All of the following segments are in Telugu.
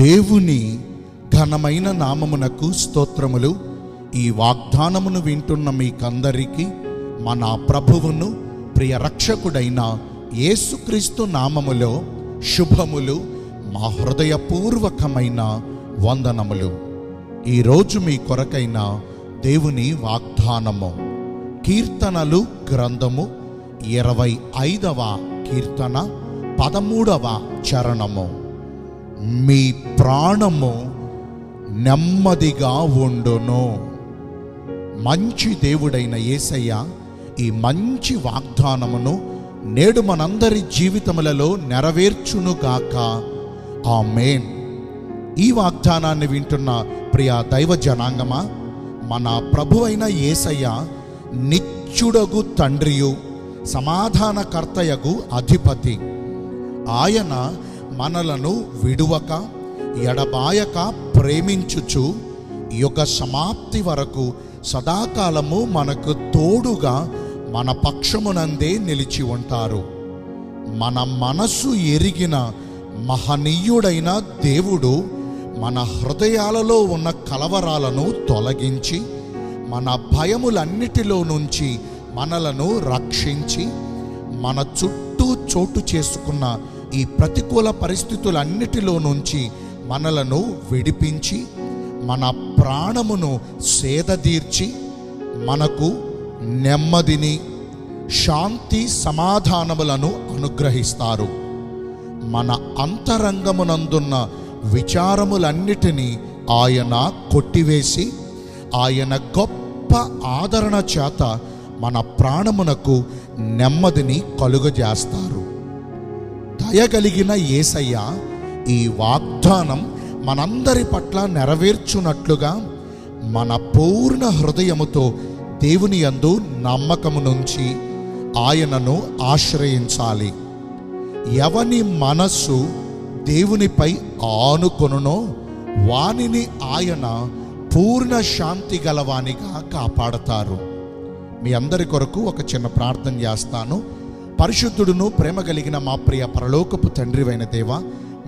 దేవుని ఘనమైన నామమునకు స్తోత్రములు. ఈ వాగ్దానమును వింటున్న మీకందరికీ మన ప్రభువును ప్రియ రక్షకుడైన యేసుక్రీస్తు నామములో శుభములు మా హృదయపూర్వకమైన వందనములు. ఈరోజు మీ కొరకైన దేవుని వాగ్దానము కీర్తనలు గ్రంథము ఇరవై ఐదవ కీర్తన పదమూడవ చరణము. మీ ప్రాణము నెమ్మదిగా ఉండును. మంచి దేవుడైన యేసయ్య ఈ మంచి వాగ్దానమును నేడు మనందరి జీవితములలో నెరవేర్చునుగాక. మేన్ ఈ వాగ్దానాన్ని వింటున్న ప్రియ దైవ జనాంగమా మన ప్రభు అయిన యేసయ్య నిత్యుడగు తండ్రియు సమాధానకర్తయగు అధిపతి. ఆయన మనలను విడువక ఎడబాయక ప్రేమించుచు యుగ సమాప్తి వరకు సదాకాలము మనకు తోడుగా మన పక్షమునందే నిలిచి ఉంటారు. మన మనస్సు ఎరిగిన మహనీయుడైన దేవుడు మన హృదయాలలో ఉన్న కలవరాలను తొలగించి మన భయములన్నిటిలో నుంచి మనలను రక్షించి మన చుట్టూ చోటు చేసుకున్న ఈ ప్రతికూల పరిస్థితులన్నిటిలో నుంచి మనలను విడిపించి మన ప్రాణమును సేదదీర్చి మనకు నెమ్మదిని శాంతి సమాధానములను అనుగ్రహిస్తారు. మన అంతరంగమునందున్న విచారములన్నిటినీ ఆయన కొట్టివేసి ఆయన గొప్ప ఆదరణ చేత మన ప్రాణమునకు నెమ్మదిని కలుగజేస్తారు. దయగలిగిన యేసయ్య ఈ వాగ్దానం మనందరి పట్ల నెరవేర్చునట్లుగా మన పూర్ణ హృదయముతో దేవుని యందు నమ్మకము నుంచి ఆయనను ఆశ్రయించాలి. ఎవని మనస్సు దేవునిపై ఆనుకొనునో వానిని ఆయన పూర్ణ శాంతి గలవానిగా కాపాడతారు. మీ అందరి కొరకు ఒక చిన్న ప్రార్థన చేస్తాను. పరిశుద్ధుడును ప్రేమ కలిగిన మా ప్రియ పరలోకపు తండ్రివైన దేవ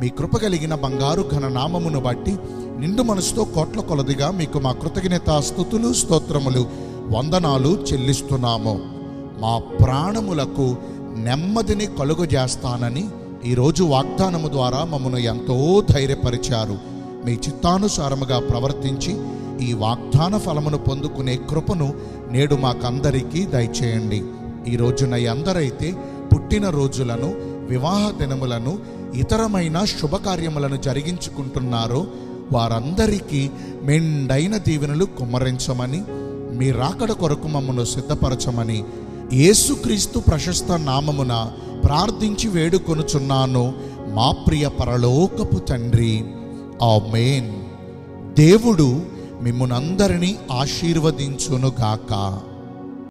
మీ కృప కలిగిన బంగారు ఘన నామమును బట్టి నిండు మనసుతో కోట్ల కొలదిగా మీకు మా కృతజ్ఞత స్థుతులు స్తోత్రములు వందనాలు చెల్లిస్తున్నాము. మా ప్రాణములకు నెమ్మదిని కలుగజేస్తానని ఈరోజు వాగ్దానము ద్వారా మమ్మను ఎంతో ధైర్యపరిచారు. మీ చిత్తానుసారముగా ప్రవర్తించి ఈ వాగ్దాన ఫలమును పొందుకునే కృపను నేడు మాకందరికీ దయచేయండి. ఈ రోజున ఎందరైతే పుట్టిన రోజులను వివాహ దినములను ఇతరమైన శుభకార్యములను జరిగించుకుంటున్నారో వారందరికీ మెండైన దీవెనలు కుమ్మరించమని మీ రాకడ కొరకు మమ్మను సిద్ధపరచమని యేసుక్రీస్తు ప్రశస్త నామమున ప్రార్థించి వేడుకొనుచున్నాను మా ప్రియ పరలోకపు తండ్రి. ఆ మేన్ దేవుడు మిమ్మునందరినీ ఆశీర్వదించునుగాక.